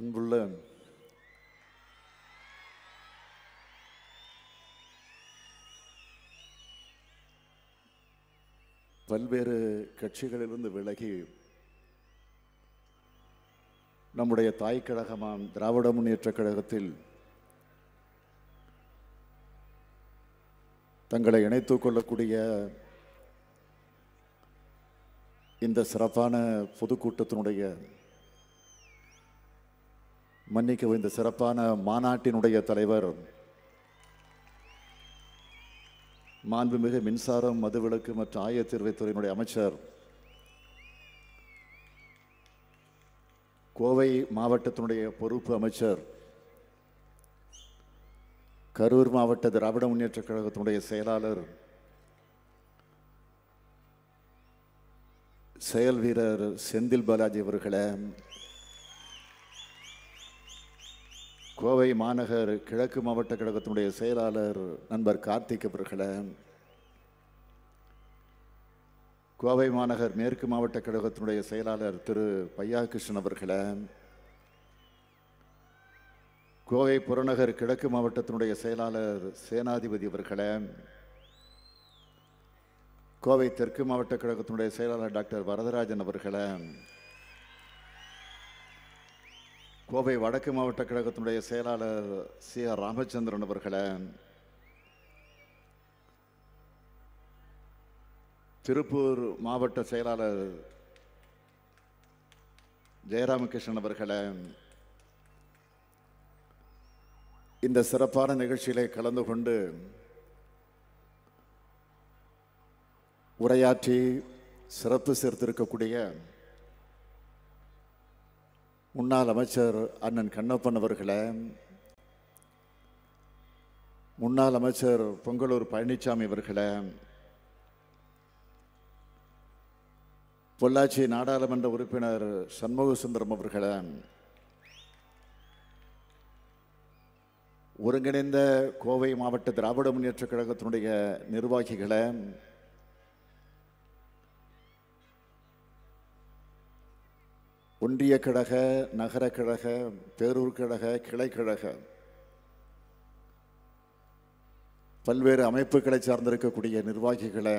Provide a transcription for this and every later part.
அன்புள்ள பல்வேறு கட்சிகளிலிருந்து விலகி நம்முடைய தாய் கழகமாம் திராவிட முன்னேற்ற கழகத்தில் தங்களை இணைத்துக் கொள்ளக்கூடிய இந்த சிறப்பான பொதுக்கூட்டத்தினுடைய மன்னிக்கவும் இந்த சிறப்பான மாநாட்டினுடைய தலைவர் மாண்புமிகு மின்சாரம் மதுவிலக்கு மற்றும் ஆயத்தீர்வைத்துறையினுடைய அமைச்சர் கோவை மாவட்டத்தினுடைய பொறுப்பு அமைச்சர் கரூர் மாவட்ட திராவிட முன்னேற்றக் கழகத்தினுடைய செயலாளர் செயல் வீரர் செந்தில் பாலாஜி அவர்களை கோவை மாநகர் கிழக்கு மாவட்ட கழகத்தினுடைய செயலாளர் நண்பர் கார்த்திக் அவர்களே. கோவை மாநகர் மேற்கு மாவட்ட கழகத்தினுடைய செயலாளர் திரு பையா கிருஷ்ணன் அவர்களே. கோவை புறநகர் கிழக்கு மாவட்டத்தினுடைய செயலாளர் சேனாதிபதி அவர்களே. கோவை தெற்கு மாவட்ட கழகத்தினுடைய செயலாளர் டாக்டர் வரதராஜன் அவர்களே. கோவை வடக்கு மாவட்ட கழகத்தினுடைய செயலாளர் சி ஆர் ராமச்சந்திரன் அவர்களை திருப்பூர் மாவட்ட செயலாளர் ஜெயராமகிருஷ்ணன் அவர்களை இந்த சிறப்பான நிகழ்ச்சியிலே கலந்து கொண்டு உரையாற்றி சிறப்பு சேர்த்திருக்கக்கூடிய முன்னாள் அமைச்சர் அண்ணன் கண்ணப்பன் அவர்களை முன்னாள் அமைச்சர் பொங்கலூர் பழனிசாமி அவர்களை பொள்ளாச்சி நாடாளுமன்ற உறுப்பினர் சண்முக சுந்தரம் ஒருங்கிணைந்த கோவை மாவட்ட திராவிட முன்னேற்றக் கழகத்தினுடைய நிர்வாகிகளை ஒன்றிய கழக நகர கழக பேரூர் கழக கிளை கழக. பல்வேறு அமைப்புகளை சார்ந்திருக்கக்கூடிய நிர்வாகிகளை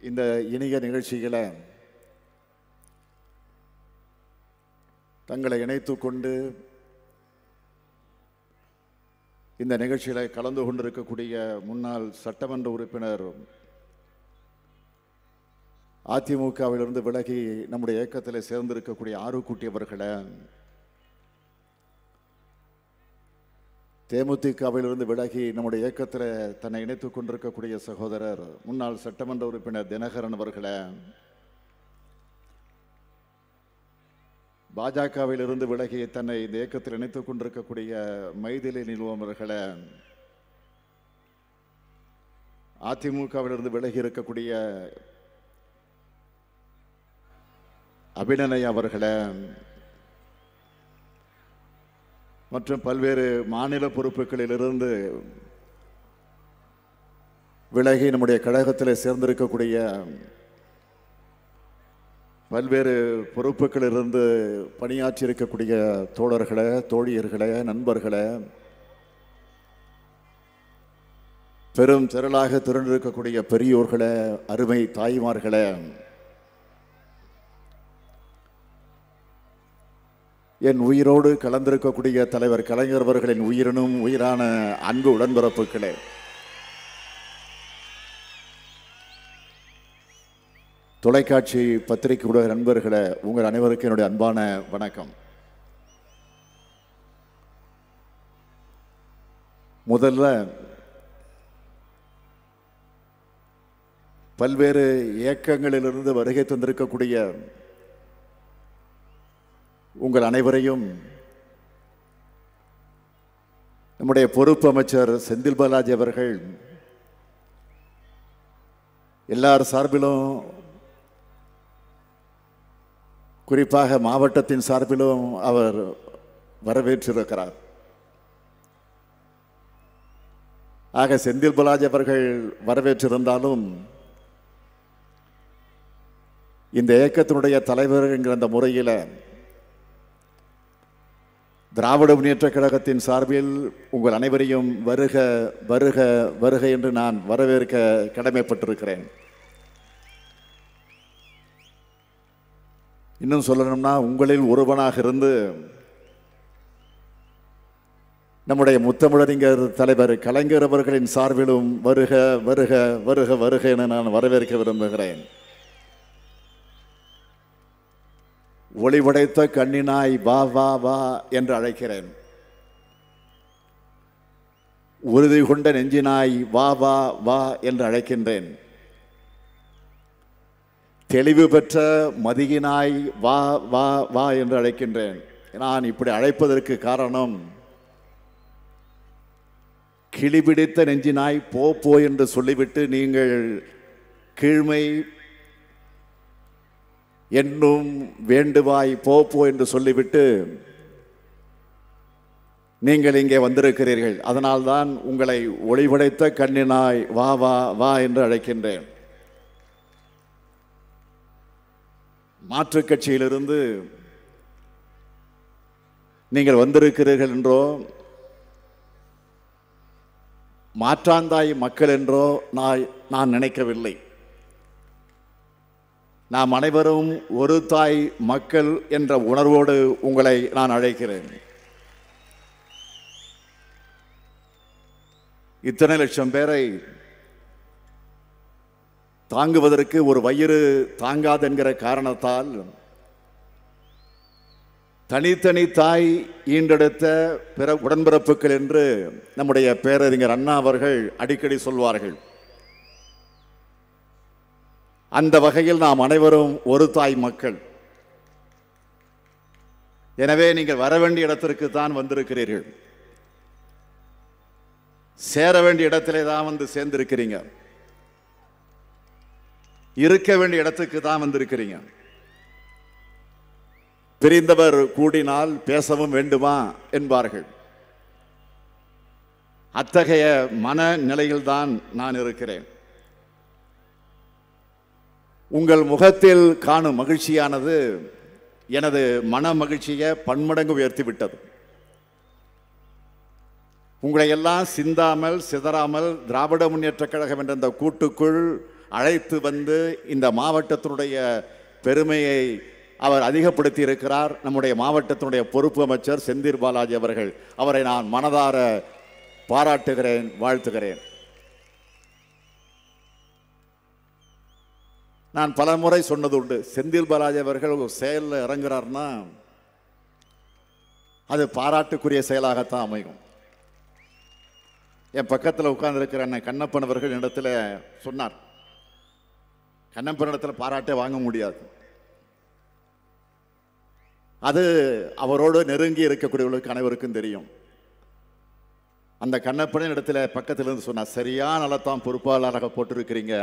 இந்த இனிய நிகழ்ச்சிகளை தங்களை இணைத்து கொண்டு இந்த நிகழ்ச்சியில் கலந்து கொண்டிருக்கக்கூடிய முன்னாள் சட்டமன்ற உறுப்பினர் அதிமுகவிலிருந்து விலகி நம்முடைய இயக்கத்தில் சேர்ந்திருக்கக்கூடிய ஆறுக்குட்டி அவர்களை தேமுதிகவிலிருந்து விலகி நம்முடைய இயக்கத்தில் தன்னை இணைத்துக் கொண்டிருக்கக்கூடிய சகோதரர் முன்னாள் சட்டமன்ற உறுப்பினர் தினகரன் அவர்களை பாஜகவிலிருந்து விலகி தன்னை இந்த இயக்கத்தில் இணைத்துக் கொண்டிருக்கக்கூடிய மைதிலி நிலுவம் அவர்களை அதிமுகவிலிருந்து விலகி இருக்கக்கூடிய அபிநய அவர்களை மற்றும் பல்வேறு மாநில பொறுப்புகளிலிருந்து விலகி நம்முடைய கழகத்தில் சேர்ந்திருக்கக்கூடிய பல்வேறு பொறுப்புகளிலிருந்து பணியாற்றி இருக்கக்கூடிய தோழர்களை தோழியர்களே நண்பர்களை பெரும் திரளாக திரண்டிருக்கக்கூடிய பெரியோர்களை அருமை தாய்மார்களை என் உயிரோடு கலந்திருக்கக்கூடிய தலைவர் கலைஞர் அவர்களின் உயிரினும் உயிரான அன்பு உடன்பிறப்புகளே. தொலைக்காட்சி பத்திரிகை ஊடக நண்பர்களே உங்கள் அனைவருக்கும் என்னுடைய அன்பான வணக்கம். முதல்ல பல்வேறு இயக்கங்களிலிருந்து வருகை தந்திருக்கக்கூடிய உங்கள் அனைவரையும் நம்முடைய பொறுப்பு அமைச்சர் செந்தில் பாலாஜி அவர்கள் எல்லார் சார்பிலும் குறிப்பாக மாவட்டத்தின் சார்பிலும் அவர் வரவேற்றிருக்கிறார். ஆக செந்தில் பாலாஜி அவர்கள் வரவேற்றிருந்தாலும் இந்த இயக்கத்தினுடைய தலைவர் என்கிற அந்த முறையில் திராவிட முன்னேற்ற கழகத்தின் சார்பில் உங்கள் அனைவரையும் வருக வருக வருக என்று நான் வரவேற்க கடமைப்பட்டிருக்கிறேன். இன்னும் சொல்லணும்னா உங்களில் ஒருவனாக இருந்து நம்முடைய முத்தமிழறிஞர் தலைவர் கலைஞர் அவர்களின் சார்பிலும் வருக வருக வருக வருக என நான் வரவேற்க விரும்புகிறேன். ஒளிவடைத்த கண்ணினாய் வா வா வா என்று அழைக்கிறேன். உறுதி கொண்ட நெஞ்சினாய் வா வா வா என்று அழைக்கின்றேன். தெளிவு பெற்ற மதியினாய் வா வா வா என்று அழைக்கின்றேன். நான் இப்படி அழைப்பதற்கு காரணம் கிளிபிடித்த நெஞ்சினாய் போ போ என்று சொல்லிவிட்டு நீங்கள் கீழ்மை என்னும் வேண்டுவாய் போ போ என்று சொல்லிவிட்டு நீங்கள் இங்கே வந்திருக்கிறீர்கள். அதனால்தான் உங்களை ஒளிவடைத்த கண்ணினாய் வா வா வா என்று அழைக்கின்றேன். மாற்றுக் கட்சியிலிருந்து நீங்கள் வந்திருக்கிறீர்கள் என்றோ மாற்றாந்தாய் மக்கள் என்றோ நான் நான் நினைக்கவில்லை. நாம் அனைவரும் ஒரு தாய் மக்கள் என்ற உணர்வோடு உங்களை நான் அழைக்கிறேன். இத்தனை லட்சம் பேரை தாங்குவதற்கு ஒரு வயிறு தாங்காது என்கிற காரணத்தால் தனித்தனி தாய் ஈண்டெடுத்த பிற உடன்பிறப்புகள் என்று நம்முடைய பேரறிஞர் அண்ணா அவர்கள் அடிக்கடி சொல்வார்கள். அந்த வகையில் நாம் அனைவரும் ஒரு தாய் மக்கள். எனவே நீங்கள் வர வேண்டிய இடத்திற்கு தான் வந்திருக்கிறீர்கள். சேர வேண்டிய இடத்திலே தான் வந்து சேர்ந்திருக்கிறீங்க. இருக்க வேண்டிய இடத்துக்கு தான் வந்திருக்கிறீங்க. பிரிந்தவர் கூடினால் பேசவும் வேண்டுமா என்பார்கள். அத்தகைய மனநிலையில்தான் நான் இருக்கிறேன். உங்கள் முகத்தில் காணும் மகிழ்ச்சியானது எனது மன மகிழ்ச்சியை பன்மடங்கு உயர்த்தி விட்டது உங்களை எல்லாம் சிந்தாமல் சிதறாமல் திராவிட முன்னேற்றக் கழகம் என்ற இந்த கூட்டுக்குள் அழைத்து வந்து இந்த மாவட்டத்தினுடைய பெருமையை அவர் அதிகப்படுத்தி இருக்கிறார். நம்முடைய மாவட்டத்தினுடைய பொறுப்பு அமைச்சர் செந்தில் பாலாஜி அவர்கள். அவரை நான் மனதார பாராட்டுகிறேன் வாழ்த்துகிறேன். நான் பல முறை சொன்னது உண்டு செந்தில் பாலாஜி அவர்கள் ஒரு செயலில் இறங்குறாருன்னா அது பாராட்டுக்குரிய செயலாகத்தான் அமையும். என் பக்கத்தில் உட்கார்ந்துருக்கிற அண்ணன் கண்ணப்பன் அவர்கள் இடத்துல சொன்னார். கண்ணப்பன் இடத்துல பாராட்டே வாங்க முடியாது. அது அவரோடு நெருங்கி இருக்கக்கூடியவர்களுக்கு அனைவருக்கும் தெரியும். அந்த கண்ணப்பனின் இடத்துல பக்கத்தில் இருந்து சொன்னார் சரியான நலத்தான் பொறுப்பாளராக போட்டிருக்கிறீங்க.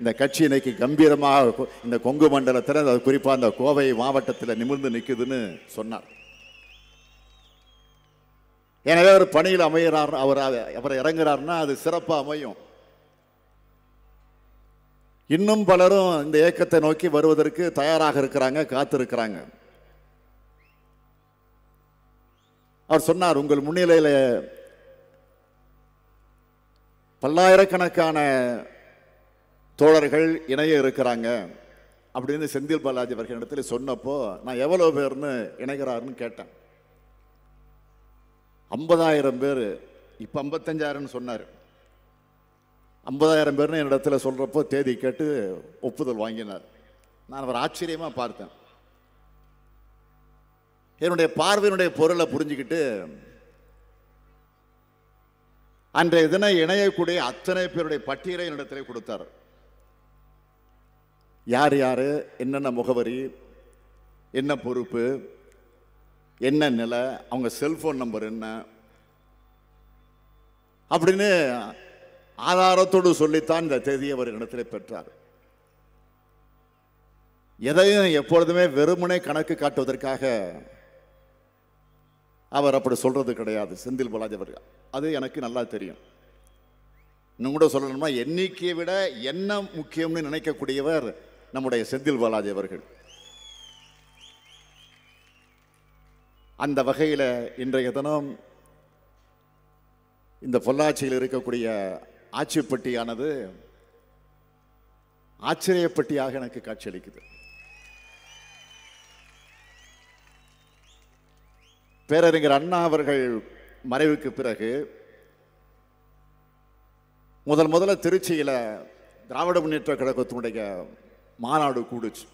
இந்த கட்சி இன்னைக்கு கம்பீரமாக இந்த கொங்கு மண்டலத்தில் அது குறிப்பாக அந்த கோவை மாவட்டத்தில் நிமிர்ந்து நிற்குதுன்னு சொன்னார். எனவே அவர் பணியில் அமைகிறார் அவர் அவர் இறங்குறாருன்னா அது சிறப்பாக அமையும். இன்னும் பலரும் இந்த இயக்கத்தை நோக்கி வருவதற்கு தயாராக இருக்கிறாங்க காத்திருக்கிறாங்க. அவர் சொன்னார் உங்கள் முன்னிலையில் பல்லாயிரக்கணக்கான தோழர்கள் இணைய இருக்கிறாங்க அப்படின்னு செந்தில் பாலாஜி அவர்கள் இடத்துல சொன்னப்போ நான் எவ்வளோ பேர்னு இணைகிறாருன்னு கேட்டேன். ஐம்பதாயிரம் பேர் இப்போ ஐம்பத்தஞ்சாயிரம்னு சொன்னார். ஐம்பதாயிரம் பேர்னு என் இடத்துல சொல்கிறப்போ தேதி கேட்டு ஒப்புதல் வாங்கினார். நான் அவர் ஆச்சரியமாக பார்த்தேன். என்னுடைய பார்வையினுடைய பொருளை புரிஞ்சுக்கிட்டு அன்றைய தினம் இணையக்கூடிய அத்தனை பேருடைய பட்டியலை என்னிடத்தில் கொடுத்தார். யார் யார்? என்னென்ன முகவரி? என்ன பொறுப்பு? என்ன நிலை? அவங்க செல்ஃபோன் நம்பர் என்ன? அப்படின்னு ஆதாரத்தோடு சொல்லித்தான் இந்த தேதியை அவர் இடத்துல பெற்றார். எதையும் எப்பொழுதுமே வெறுமனே கணக்கு காட்டுவதற்காக அவர் அப்படி சொல்றது கிடையாது. செந்தில் பாலாஜி அவர்கள். அது எனக்கு நல்லா தெரியும். இன்னும் கூட சொல்லணும்னா எண்ணிக்கையை விட என்ன முக்கியம்னு நினைக்கக்கூடியவர் நம்முடைய செந்தில் பாலாஜி அவர்கள். அந்த வகையில் இன்றைய தினம் இந்த பொள்ளாச்சியில் இருக்கக்கூடிய ஆட்சிப்பட்டியானது ஆச்சரியப்பட்டியாக எனக்கு காட்சியளிக்குது பேரறிஞர் அண்ணா அவர்கள் மறைவுக்கு பிறகு முதல் முதல்ல திருச்சியில் திராவிட முன்னேற்ற கழகத்தினுடைய மாநாடு கூடுச்சு.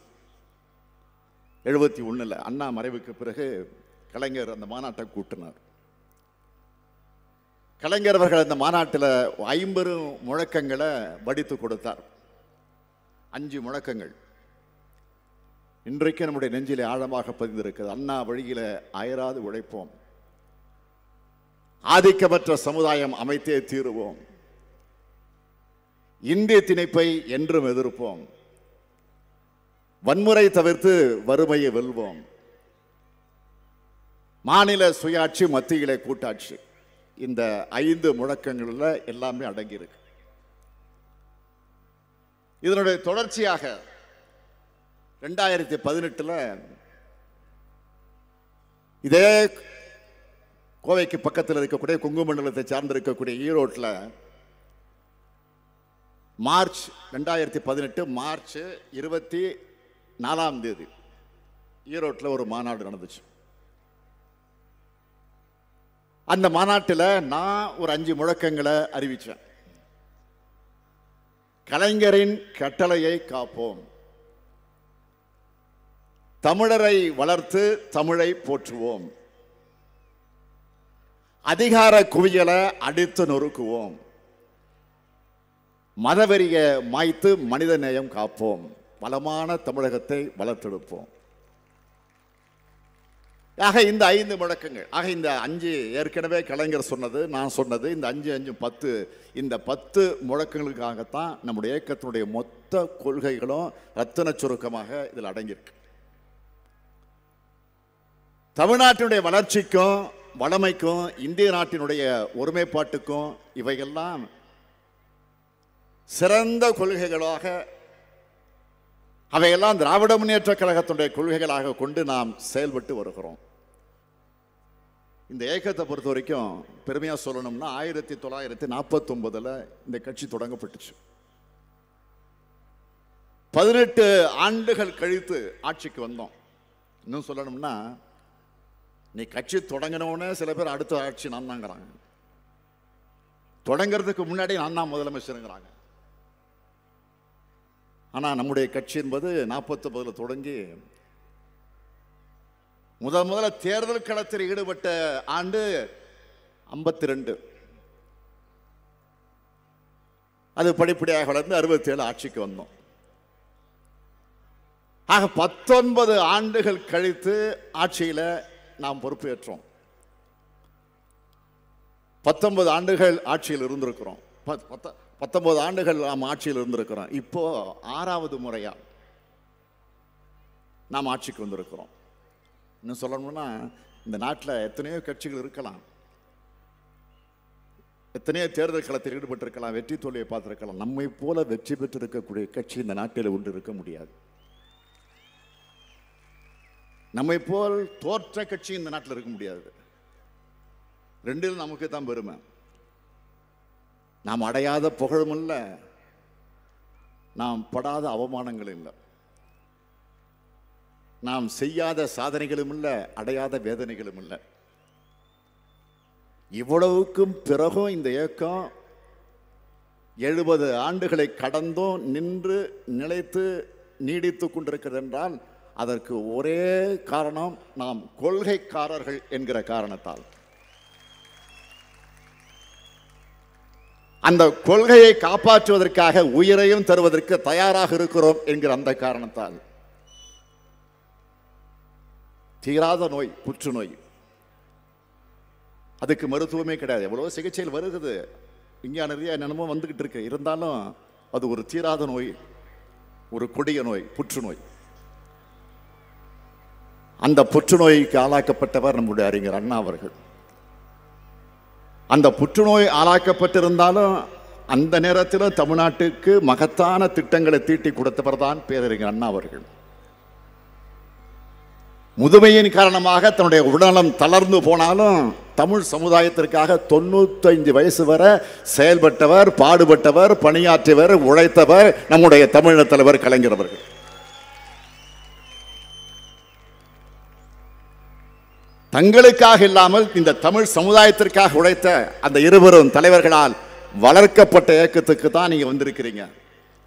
எழுபத்தி ஒன்றில் அண்ணா மறைவுக்கு பிறகு கலைஞர் அந்த மாநாட்டை கூட்டினார். கலைஞர் அவர்கள் அந்த மாநாட்டில் ஐம்பெரும் முழக்கங்களை வடித்து கொடுத்தார். அஞ்சு முழக்கங்கள். இன்றைக்கு நம்முடைய நெஞ்சிலே ஆழமாக பதிந்திருக்கிறது. அண்ணா வழியில அயராது உழைப்போம். ஆதிக்கமற்ற சமுதாயம் அமைத்தே தீருவோம். இந்திய திணைப்பை என்றும் எதிர்ப்போம். வன்முறை தவிர்த்து வறுமையை வெல்வோம். மாநில சுயாட்சி மத்தியிலே கூட்டாட்சி. இந்த ஐந்து முழக்கங்களில் எல்லாமே அடங்கியிருக்கு. இதனுடைய தொடர்ச்சியாக ரெண்டாயிரத்தி பதினெட்டில் இதே கோவைக்கு பக்கத்தில் இருக்கக்கூடிய கொங்கு மண்டலத்தை சார்ந்திருக்கக்கூடிய ஈரோட்டில் மார்ச் ரெண்டாயிரத்தி பதினெட்டு மார்ச் இருபத்தி நாலாம் தேதி ஈரோட்டில் ஒரு மாநாடு நடந்துச்சு. அந்த மாநாட்டில் நான் ஒரு அஞ்சு முழக்கங்களை அறிவித்தேன் கலைஞரின் கட்டளையை காப்போம். தமிழரை வளர்த்து தமிழை போற்றுவோம். அதிகார குவியலை அடித்து நொறுக்குவோம். மதவெறிய மாய்த்து மனித நேயம் காப்போம். பலமான தமிழகத்தை வளர்த்தெடுப்போம். ஆக இந்த ஐந்து முழக்கங்கள் ஆக இந்த அஞ்சு ஏற்கனவே கலைஞர் சொன்னது நான் சொன்னது இந்த அஞ்சு அஞ்சு பத்து இந்த பத்து முழக்கங்களுக்காகத்தான் நம்முடைய இயக்கத்தினுடைய மொத்த கொள்கைகளும் ரத்தன சுருக்கமாக இதில் அடங்கியிருக்கு. தமிழ்நாட்டினுடைய வளர்ச்சிக்கும் வளமைக்கும் இந்திய நாட்டினுடைய ஒருமைப்பாட்டுக்கும் இவையெல்லாம் சிறந்த கொள்கைகளாக அவையெல்லாம் திராவிட முன்னேற்ற கழகத்தினுடைய கொள்கைகளாக கொண்டு நாம் செயல்பட்டு வருகிறோம். இந்த ஏகத்தை பொறுத்த வரைக்கும் பெருமையாக சொல்லணும்னா ஆயிரத்தி தொள்ளாயிரத்தி நாற்பத்தொன்பதில் இந்த கட்சி தொடங்கப்பட்டுச்சு. பதினெட்டு ஆண்டுகள் கழித்து ஆட்சிக்கு வந்தோம். இன்னும் சொல்லணும்னா நீ கட்சி தொடங்கினவுடனே சில பேர் அடுத்த ஆட்சி நான் தாங்கிறாங்க தொடங்கிறதுக்கு முன்னாடி நான் தான் முதலமைச்சருங்கிறாங்க. ஆனால் நம்முடைய கட்சி என்பது நாற்பத்தொம்பதில் தொடங்கி முதல் முதல்ல தேர்தல் களத்தில் ஈடுபட்ட ஆண்டு ஐம்பத்தி ரெண்டு அது படிப்படியாக வளர்ந்து அறுபத்தி ஏழு ஆட்சிக்கு வந்தோம். ஆக பத்தொன்பது ஆண்டுகள் கழித்து ஆட்சியில் நாம் பொறுப்பேற்றோம். பத்தொன்பது ஆண்டுகள் ஆட்சியில் இருந்திருக்கிறோம். பத்- பத்தொன்பது ஆண்டுகள் நாம் ஆட்சியில் இருந்திருக்கிறோம். இப்போ ஆறாவது முறையா நாம் ஆட்சிக்கு வந்திருக்கிறோம். இன்னும் சொல்லணும்னா இந்த நாட்டில் எத்தனையோ கட்சிகள் இருக்கலாம். எத்தனையோ தேர்தல் களத்தில் ஈடுபட்டிருக்கலாம் வெற்றி தோல்வியை பார்த்துருக்கலாம். நம்மை போல வெற்றி பெற்றிருக்கக்கூடிய கட்சி இந்த நாட்டில் ஒன்று இருக்க முடியாது. நம்மை போல் தோற்ற கட்சி இந்த நாட்டில் இருக்க முடியாது. ரெண்டிலும் நமக்கு தான் பெருமை. நாம் அடையாத புகழும் இல்லை. நாம் படாத அவமானங்கள் இல்லை. நாம் செய்யாத சாதனைகளும் இல்லை அடையாத வேதனைகளும் இல்லை. இவ்வளவுக்கும் பிறகும் இந்த இயக்கம் எழுபது ஆண்டுகளை கடந்தும் நின்று நிலைத்து நீடித்து கொண்டிருக்கிறது என்றால் அதற்கு ஒரே காரணம் நாம் கொள்கைக்காரர்கள் என்கிற காரணத்தால். அந்த கொள்கையை காப்பாற்றுவதற்காக உயிரையும் தருவதற்கு தயாராக இருக்கிறோம் என்கிற அந்த காரணத்தால். தீராத நோய் புற்றுநோய். அதுக்கு மருத்துவமே கிடையாது. எவ்வளோ சிகிச்சையில் வருகிறது. விஞ்ஞான ரீதியாக என்னென்னமோ வந்துக்கிட்டு இருக்கு. இருந்தாலும் அது ஒரு தீராத நோய் ஒரு கொடிய நோய் புற்றுநோய். அந்த புற்றுநோய்க்கு ஆளாக்கப்பட்டவர் நம்முடைய அறிஞர் அண்ணா அவர்கள். அந்த புற்றுநோய் ஆளாக்கப்பட்டிருந்தாலும் அந்த நேரத்தில் தமிழ்நாட்டுக்கு மகத்தான திட்டங்களை தீட்டி கொடுத்தவர் தான் பேரறிஞர் அண்ணா அவர்கள். முதுமையின் காரணமாக தன்னுடைய உடல்நலம் தளர்ந்து போனாலும் தமிழ் சமுதாயத்திற்காக தொண்ணூத்தைந்து வயசு வரை செயல்பட்டவர் பாடுபட்டவர் பணியாற்றியவர் உழைத்தவர் நம்முடைய தமிழக தலைவர் கலைஞர் அவர்கள். தங்களுக்காக இல்லாமல் இந்த தமிழ் சமுதாயத்திற்காக உழைத்த அந்த இருவரும் தலைவர்களால் வளர்க்கப்பட்ட இயக்கத்துக்கு தான் நீங்க வந்திருக்கிறீங்க.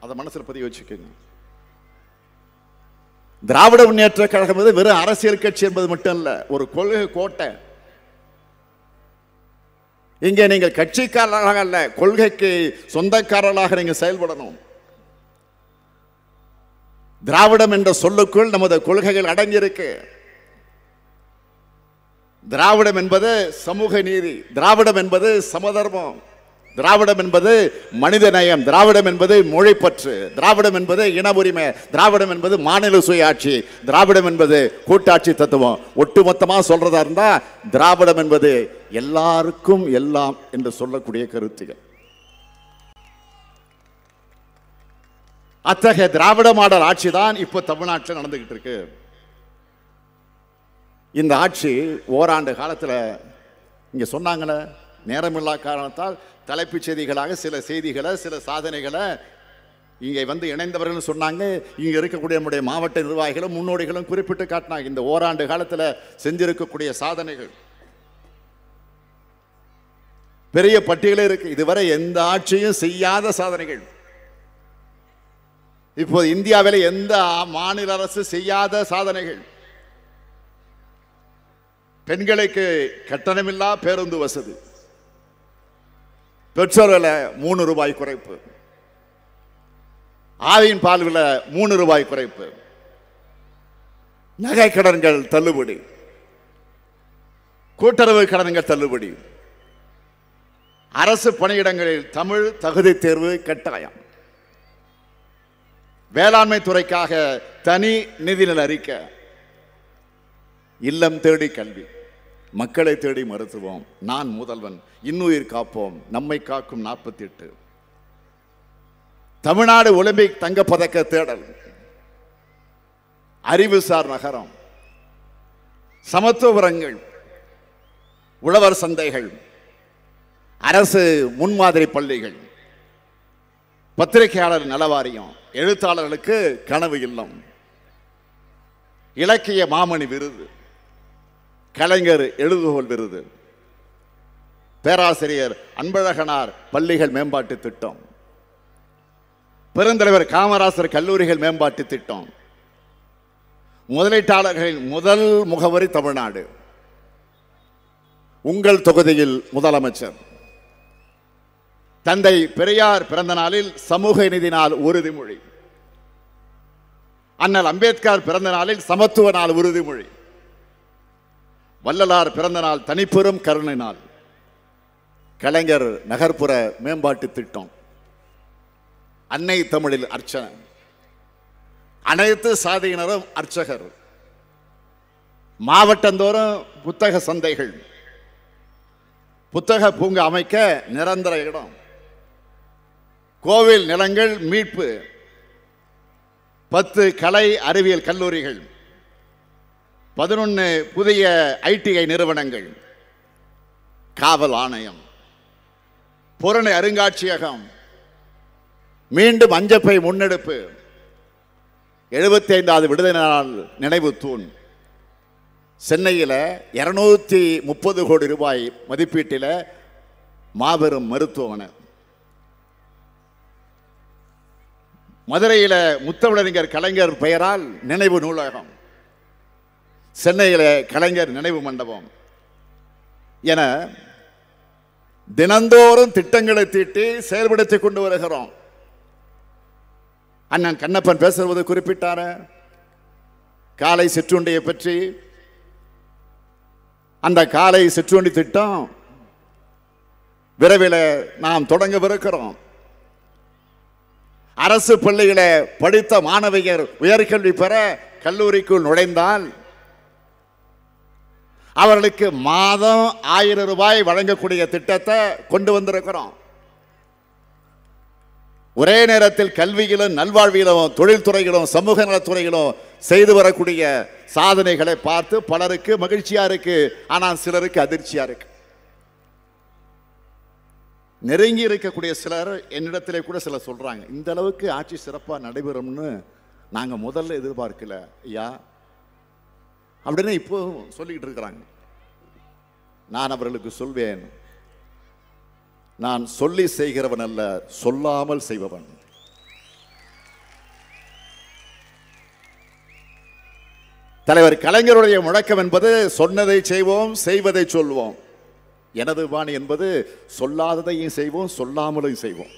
அதை மனசில் பதிவு வச்சுக்கோங்க. திராவிட முன்னேற்ற கழகம் என்பது வெறும் அரசியல் கட்சி என்பது மட்டும் இல்ல ஒரு கொள்கை கோட்டை. இங்கே நீங்கள் கட்சிக்காரர்களாக அல்ல கொள்கைக்கு சொந்தக்காரர்களாக நீங்கள் செயல்படணும். திராவிடம் என்ற சொல்லுக்குள் நமது கொள்கைகள் அடங்கியிருக்கு. திராவிடம் என்பது சமூக நீதி திராவிடம் என்பது சமதர்மம் திராவிடம் என்பது மனித நயம் திராவிடம் என்பது மொழிப்பற்று திராவிடம் என்பது இன உரிமை திராவிடம் என்பது மாநில சுயாட்சி திராவிடம் என்பது கூட்டாட்சி தத்துவம். ஒட்டுமொத்தமாக சொல்றதா இருந்தால் திராவிடம் என்பது எல்லாருக்கும் எல்லாம் என்று சொல்லக்கூடிய கருத்துகள். அத்தகைய திராவிட மாடல் ஆட்சி தான் இப்போ தமிழ்நாட்டில் நடந்துகிட்டு இருக்கு. இந்த ஆட்சி ஓராண்டு காலத்தில் இங்கே சொன்னாங்களே நேரமில்லா காரணத்தால் தலைப்புச் செய்திகளாக சில செய்திகளை சில சாதனைகளை இங்கே வந்து இணைந்தவர்கள் சொன்னாங்க. இங்கே இருக்கக்கூடிய நம்முடைய மாவட்ட நிர்வாகிகளும் முன்னோடிகளும் குறிப்பிட்டு காட்டினாங்க. இந்த ஓராண்டு காலத்தில் செஞ்சிருக்கக்கூடிய சாதனைகள். பெரிய பட்டியலே இருக்கு. இதுவரை எந்த ஆட்சியும் செய்யாத சாதனைகள். இப்போது இந்தியாவில் எந்த மாநில அரசு செய்யாத சாதனைகள். பெண்களுக்கு கட்டணமில்லா பேருந்து வசதி. பெட்ரோல் விலை மூணு ரூபாய் குறைப்பு. ஆவியின் பால் விலை மூணு ரூபாய் குறைப்பு. நகை கடன்கள் தள்ளுபடி. கூட்டுறவு கடன்கள் தள்ளுபடி. அரசு பணியிடங்களில் தமிழ் தகுதி தேர்வு கட்டாயம். வேளாண்மை துறைக்காக தனி நிதிநிலை அறிக்கை. இல்லம் தேடி கல்வி. மக்களை தேடி மருத்துவம். நான் முதல்வன். இன்னுயிர் காப்போம். நம்மை காக்கும் நாற்பத்தி எட்டு தமிழ்நாடு ஒலிம்பிக் தங்கப்பதக்க தேடல். அறிவுசார் நகரம். சமத்துவரங்கள். உழவர் சந்தைகள். அரசு முன்மாதிரி பள்ளிகள். பத்திரிகையாளர் நலவாரியம். எழுத்தாளர்களுக்கு கனவு இல்லம். இலக்கிய மாமணி விருது. கலைஞர் எழுதுகோல் விருது. பேராசிரியர் அன்பழகனார் பள்ளிகள் மேம்பாட்டு திட்டம். பெருந்தலைவர் காமராசர் கல்லூரிகள் மேம்பாட்டு திட்டம். முதலீட்டாளர்களின் முதல் முகவரி தமிழ்நாடு. உங்கள் தொகுதியில் முதலமைச்சர். தந்தை பெரியார் பிறந்த நாளில் சமூக நிதி நாள் உறுதிமொழி. அண்ணல் அம்பேத்கர் பிறந்த நாளில் சமத்துவ நாள் உறுதிமொழி. வள்ளலார் பிறந்த நாள் தனிப்பெரும் கருணை நாள் கலைஞர் நகர்ப்புற மேம்பாட்டு திட்டம். அன்னை தமிழில் அர்ச்சனை. அனைத்து சாதியினரும் அர்ச்சகர். மாவட்டந்தோறும் புத்தக சந்தைகள். புத்தக பூங்கா அமைக்க நிரந்தர இடம். கோவில் நிலங்கள் மீட்பு. பத்து கலை அறிவியல் கல்லூரிகள். பதினொன்று புதிய ஐடிஐ நிறுவனங்கள். காவல் ஆணையம். புறணை அருங்காட்சியகம். மீண்டும் அஞ்சப்பை முன்னெடுப்பு. எழுபத்தி ஐந்தாவது விடுதலை நாள் நினைவு தூண். சென்னையில் இருநூத்தி முப்பது கோடி ரூபாய் மதிப்பீட்டில் மாபெரும் மருத்துவமனை. மதுரையில் முத்தமிழறிஞர் கலைஞர் பெயரால் நினைவு நூலகம். சென்னையில் கலைஞர் நினைவு மண்டபம். என தினந்தோறும் திட்டங்களை தீட்டி செயல்படுத்தி கொண்டு வருகிறோம். அண்ணன் கண்ணப்பன் பேசுவது குறிப்பிட்டார காலை சிற்றுண்டியை பற்றி. அந்த காலை சிற்றுண்டி திட்டம் விரைவில் நாம் தொடங்கவிருக்கிறோம். அரசு பள்ளிகளை படித்த மாணவியர் உயர்கல்வி பெற கல்லூரிக்குள் நுழைந்தால் அவர்களுக்கு மாதம் ஆயிரம் ரூபாய் வழங்கக்கூடிய திட்டத்தை கொண்டு வந்திருக்கிறோம். ஒரே நேரத்தில் கல்வியிலும் நல்வாழ்விலும் தொழில்துறையிலும் சமூக நலத்துறையிலும் செய்து வரக்கூடிய சாதனைகளை பார்த்து பலருக்கு மகிழ்ச்சியா இருக்கு. ஆனால் சிலருக்கு அதிர்ச்சியா இருக்கு. நெருங்கி இருக்கக்கூடிய சிலர் என்னிடத்திலே கூட சிலர் சொல்றாங்க இந்த அளவுக்கு ஆட்சி சிறப்பாக நடைபெறும்னு நாங்கள் முதல்ல எதிர்பார்க்கல ஐயா. அப்படின்னு இப்போ சொல்லிக்கிட்டு இருக்கிறாங்க. நான் அவர்களுக்கு சொல்வேன். நான் சொல்லி செய்கிறவன் அல்ல சொல்லாமல் செய்பவன். தலைவர் கலைஞருடைய முழக்கம் என்பது சொன்னதை செய்வோம் செய்வதை சொல்வோம். எனது பாணி என்பது சொல்லாததையும் செய்வோம் சொல்லாமலும் செய்வோம்.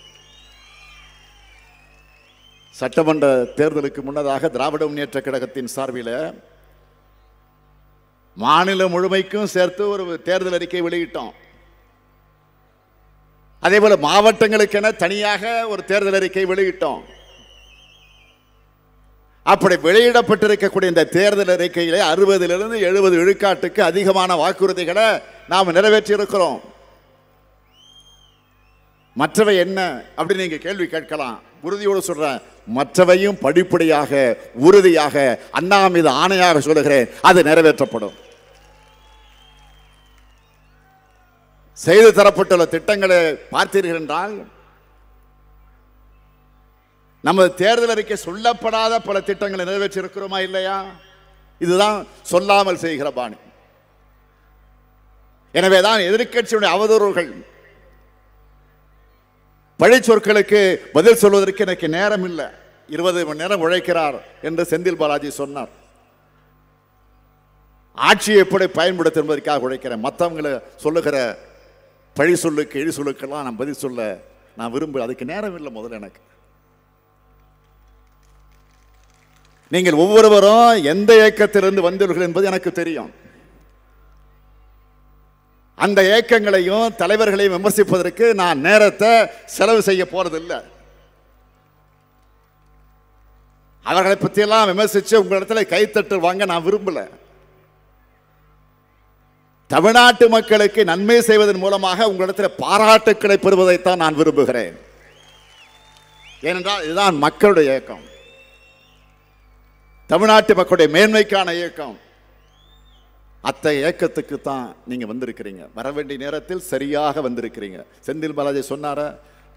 சட்டமன்ற தேர்தலுக்கு முன்னதாக திராவிட முன்னேற்ற கழகத்தின் சார்பில் மாநிலம் முழுமைக்கும் சேர்த்து ஒரு தேர்தல் அறிக்கை வெளியிட்டோம். அதே போல மாவட்டங்களுக்கென தனியாக ஒரு தேர்தல் அறிக்கை வெளியிட்டோம். அப்படி வெளியிடப்பட்டிருக்கக்கூடிய இந்த தேர்தல் அறிக்கையிலே அறுபதிலிருந்து எழுபது விழுக்காட்டுக்கு அதிகமான வாக்குறுதிகளை நாம் நிறைவேற்றியிருக்கிறோம். மற்றவை என்ன அப்படின்னு நீங்கள் கேள்வி கேட்கலாம். உறுதியோடு சொல்கிறேன் மற்றவையும் படிப்படியாக உறுதியாக அண்ணா மீது ஆணையாக சொல்லுகிறேன். அது நிறைவேற்றப்படும். செய்து தரப்பட்டுள்ள திட்டங்களை பார்த்தீர்கள் என்றால் நமது தேர்தல் அறிக்கை சொல்லப்படாத பல திட்டங்களை நிறைவேற்றிருக்கிறோமா இல்லையா? இதுதான் சொல்லாமல் செய்கிற பாணி. எனவேதான் எதிர்க்கட்சியுடைய அவதூறுகள் பழிச்சொற்களுக்கு பதில் சொல்வதற்கு எனக்கு நேரம் இல்லை. இருபது மணி நேரம் உழைக்கிறார் என்று செந்தில் பாலாஜி சொன்னார். ஆட்சியை எப்படி பயன்படுத்த என்பதற்காக உழைக்கிறேன். மற்றவங்களை சொல்லுகிற பழி சொல்லுக்கு இழி சொல்லுக்கெல்லாம் நான் பதில் சொல்ல நான் விரும்புகிறேன் அதுக்கு நேரம் இல்லை முதல்ல எனக்கு. நீங்கள் ஒவ்வொருவரும் எந்த இயக்கத்திலிருந்து வந்தீர்கள் என்பது எனக்கு தெரியும். அந்த இயக்கங்களையும் தலைவர்களையும் விமர்சிப்பதற்கு நான் நேரத்தை செலவு செய்ய போறதில்லை. அவர்களை பற்றியெல்லாம் விமர்சித்து உங்களிடத்தில் கைத்தட்டு வாங்க நான் விரும்பலை. தமிழ்நாட்டு மக்களுக்கு நன்மை செய்வதன் மூலமாக உங்களிடத்தில் பாராட்டுக்களை பெறுவதைத்தான் நான் விரும்புகிறேன். ஏனென்றால் இதுதான் மக்களுடைய இயக்கம். தமிழ்நாட்டு மக்களுடைய மேன்மைக்கான இயக்கம். அத்தகைய இயக்கத்துக்கு தான் நீங்கள் வந்திருக்கிறீங்க. வர வேண்டிய நேரத்தில் சரியாக வந்திருக்கிறீங்க. செந்தில் பாலாஜி சொன்னார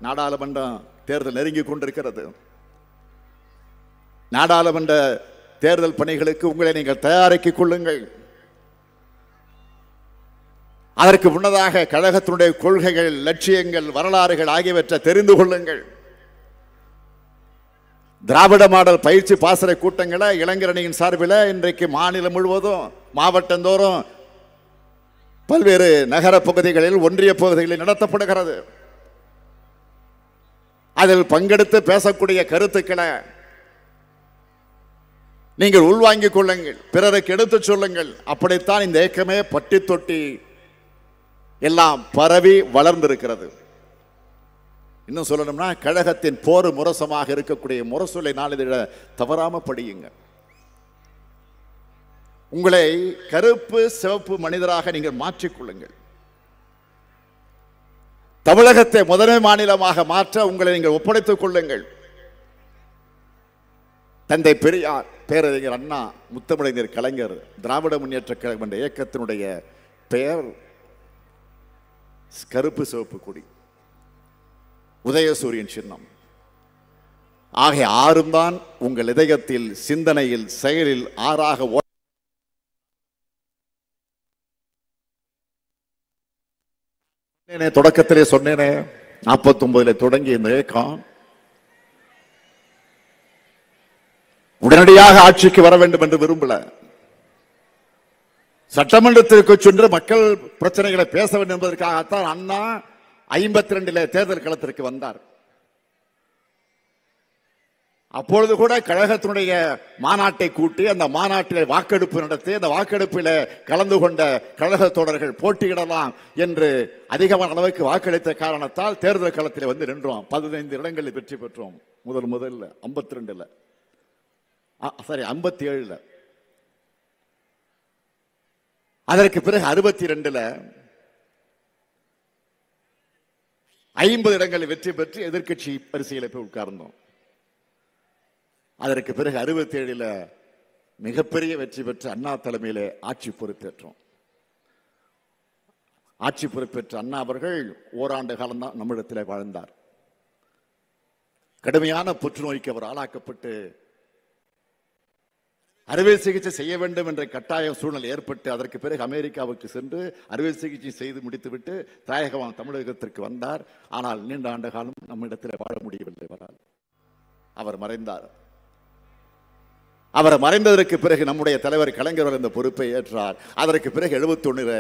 நாடாளுமன்றம் தேர்தல் நெருங்கி கொண்டிருக்கிறது. நாடாளுமன்ற தேர்தல் பணிகளுக்கு உங்களை நீங்கள் தயாரிக்கிக் கொள்ளுங்கள். அதற்கு முன்னதாக கழகத்தினுடைய கொள்கைகள் லட்சியங்கள் வரலாறுகள் ஆகியவற்றை தெரிந்து கொள்ளுங்கள். திராவிட மாடல் பயிற்சி பாசறை கூட்டங்களை இளைஞரணியின் சார்பில் இன்றைக்கு மாநிலம் முழுவதும் மாவட்டந்தோறும் பல்வேறு நகர பகுதிகளில் ஒன்றிய பகுதிகளில் நடத்தப்படுகிறது. அதில் பங்கெடுத்து பேசக்கூடிய கருத்துக்களை நீங்கள் உள்வாங்கிக் கொள்ளுங்கள். பிறருக்கு எடுத்துச் சொல்லுங்கள். அப்படித்தான் இந்த இயக்கமே பட்டி தொட்டி எல்லாம் பரவி வளர்ந்திருக்கிறது. இன்னும் சொல்லணும்னா கழகத்தின் போர் முரசமாக இருக்கக்கூடிய முரசொலை நாளிதழ தவறாம படியுங்க உங்களை கருப்பு சிவப்பு மனிதராக நீங்கள் மாற்றிக்கொள்ளுங்கள் தமிழகத்தை முதன்மை மாநிலமாக மாற்ற உங்களை நீங்கள் ஒப்படைத்துக் கொள்ளுங்கள். தந்தை பெரியார் பேரறிஞர் அண்ணா முத்தமிழறிஞர் கலைஞர் திராவிட முன்னேற்ற கழகம் என்ற இயக்கத்தினுடைய பெயர் கருப்பு சிவப்பு கொடி. உதயசூரியன் சின்னம். ஆகிய ஆறும் தான் உங்கள் இதயத்தில் சிந்தனையில் செயலில் ஆறாக ஓ- சொன்னேனே, தொடக்கத்திலே சொன்னேனே நாற்பத்தி ஒன்பதுல தொடங்கி இந்த இயக்கம் உடனடியாக ஆட்சிக்கு வர வேண்டும் என்று விரும்பல. சட்டமன்றத்திற்கு சென்று மக்கள் பிரச்சனைகளை பேச வேண்டும் என்பதற்காகத்தான் அண்ணா ஐம்பத்தி ரெண்டுல தேர்தல் களத்திற்கு வந்தார். அப்பொழுது கூட கழகத்தினுடைய மாநாட்டை கூட்டி அந்த மாநாட்டில் வாக்கெடுப்பு நடத்தி அந்த வாக்கெடுப்பில் கலந்து கொண்ட கழக தோழர்கள் போட்டியிடலாம் என்று அதிகமான அளவுக்கு வாக்களித்த காரணத்தால் தேர்தல் களத்தில் வந்து நின்றோம். பதினைந்து இடங்களில் வெற்றி பெற்றோம். முதல் முதல்ல ஐம்பத்தி ரெண்டுல சாரி ஐம்பத்தி ஏழுல அதற்கு பிறகு அறுபத்தி ரெண்டுல ஐம்பது இடங்களில் வெற்றி பெற்று எதிர்க்கட்சி பரிசையில் போய் உட்கார்ந்தோம். அதற்கு பிறகு அறுபத்தி ஏழில் மிகப்பெரிய வெற்றி பெற்று அண்ணா தலைமையில் ஆட்சி பொறுப்பேற்றோம். ஆட்சி பொறுப்பேற்ற அண்ணா அவர்கள் ஓராண்டு காலம்தான் நம்மிடத்தில் வாழ்ந்தார். கடுமையான புற்றுநோய்க்கு அவர் ஆளாக்கப்பட்டு அறுவை சிகிச்சை செய்ய வேண்டும் என்ற கட்டாய சூழ்நிலை ஏற்பட்டு அதற்கு பிறகு அமெரிக்காவுக்கு சென்று அறுவை சிகிச்சை செய்து முடித்துவிட்டு தாயகவான் தமிழகத்திற்கு வந்தார். ஆனால் நீண்ட ஆண்டு காலம் நம்மிடத்தில் வாழ முடியவில்லை வரால். அவர் மறைந்தார். அவர் மறைந்ததற்கு பிறகு நம்முடைய தலைவர் கலைஞர் இந்த பொறுப்பை ஏற்றார். அதற்கு பிறகு எழுபத்தொன்னுல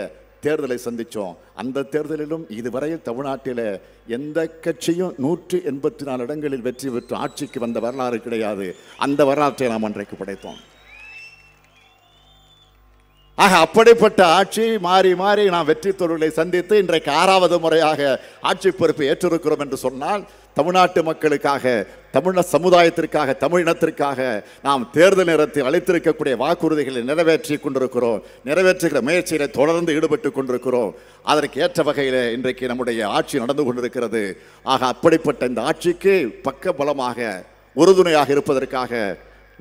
தேர்தலை சந்தித்தோம். அந்த தேர்தலிலும் இதுவரையில் தமிழ்நாட்டில் எந்த கட்சியும் நூற்றி எண்பத்தி நாலு இடங்களில் வெற்றி பெற்று ஆட்சிக்கு வந்த வரலாறு கிடையாது. அந்த வரலாற்றை நாம் அன்றைக்கு படைத்தோம். ஆக அப்படிப்பட்ட ஆட்சி மாறி மாறி நாம் வெற்றி தொழிலை சந்தித்து இன்றைக்கு ஆறாவது முறையாக ஆட்சி பொறுப்பை ஏற்றிருக்கிறோம் என்று சொன்னால் தமிழ்நாட்டு மக்களுக்காக தமிழ சமுதாயத்திற்காக தமிழினத்திற்காக நாம் தேர்தல் நேரத்தில் அளித்திருக்கக்கூடிய வாக்குறுதிகளை நிறைவேற்றி கொண்டிருக்கிறோம். நிறைவேற்றுகிற முயற்சியில தொடர்ந்து ஈடுபட்டு கொண்டிருக்கிறோம். அதற்கு ஏற்ற வகையில் இன்றைக்கு நம்முடைய ஆட்சி நடந்து கொண்டிருக்கிறது. ஆக அப்படிப்பட்ட இந்த ஆட்சிக்கு பக்க பலமாக உறுதுணையாக இருப்பதற்காக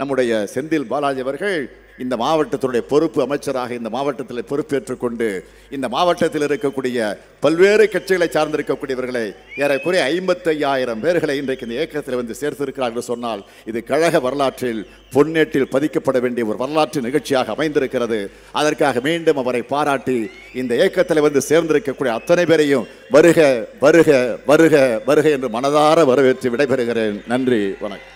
நம்முடைய செந்தில் பாலாஜி அவர்கள் இந்த மாவட்டத்தினுடைய பொறுப்பு அமைச்சராக இந்த மாவட்டத்தில் பொறுப்பேற்றுக்கொண்டு இந்த மாவட்டத்தில் இருக்கக்கூடிய பல்வேறு கட்சிகளை சார்ந்திருக்கக்கூடியவர்களை ஏறக்குறைய ஐம்பத்தையாயிரம் பேர்களை இன்றைக்கு இந்த இயக்கத்தில் வந்து சேர்த்திருக்கிறார் என்று சொன்னால் இது கழக வரலாற்றில் பொன்னேட்டில் பதிக்கப்பட வேண்டிய ஒரு வரலாற்று நிகழ்ச்சியாக அமைந்திருக்கிறது. அதற்காக மீண்டும் அவரை பாராட்டி இந்த இயக்கத்தில் வந்து சேர்ந்திருக்கக்கூடிய அத்தனை பேரையும் வருக வருக வருக வருக என்று மனதார வரவேற்று விடைபெறுகிறேன். நன்றி வணக்கம்.